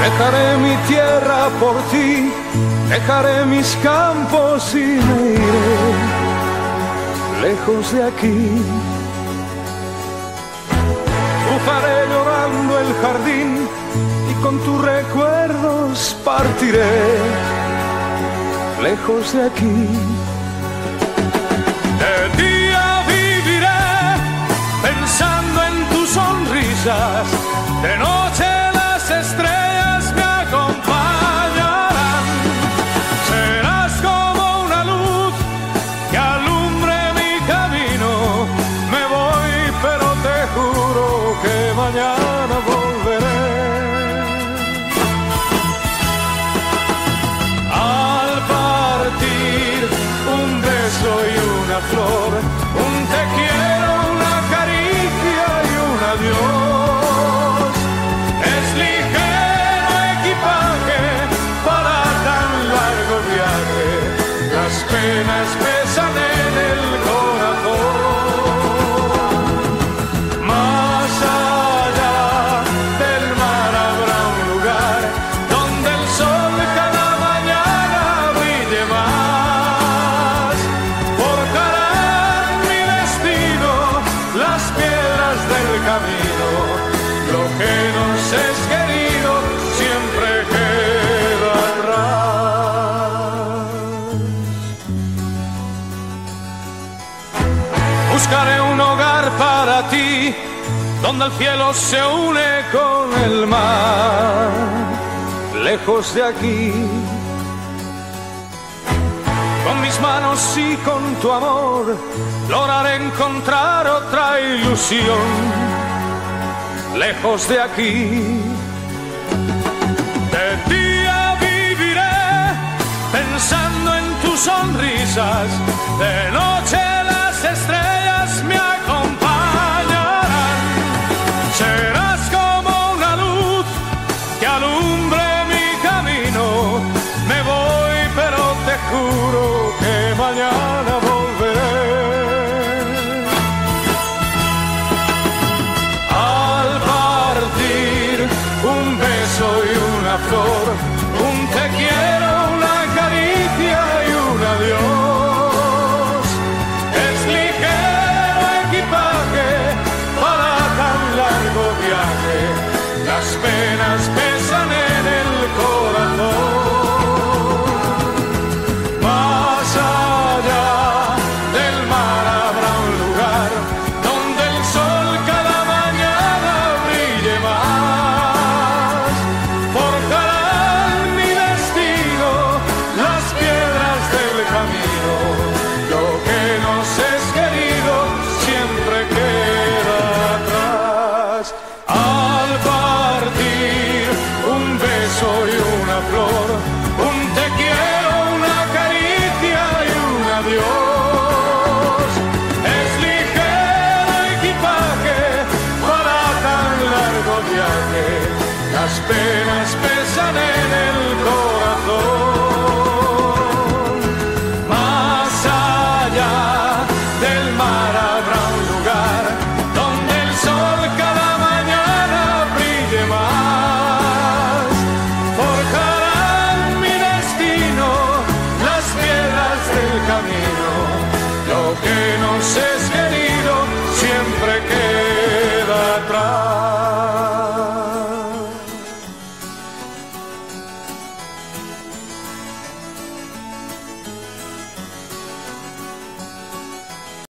Dejaré mi tierra por ti, dejaré mis campos y me iré lejos de aquí. Bufaré llorando el jardín y con tus recuerdos partiré lejos de aquí. De noche las estrellas me acompañarán. Serás como una luz que alumbre mi camino. Me voy, pero te juro que mañana volveré. Al partir un beso y una flor, un te quiero, del camino. Lo que nos es querido siempre queda atrás. Buscaré un hogar para ti, donde el cielo se une con el mar, lejos de aquí. Con mis manos y con tu amor, lograré encontrar otra ilusión, lejos de aquí. De día viviré pensando en tus sonrisas, de noche las estrellas me acompañarán. Serás como una luz que alumbre juro que mañana volveré. Al partir un beso y una flor, penas pesan en el corazón. Más allá del mar habrá un lugar donde el sol cada mañana brille más. Forjarán mi destino las piedras del camino, lo que nos es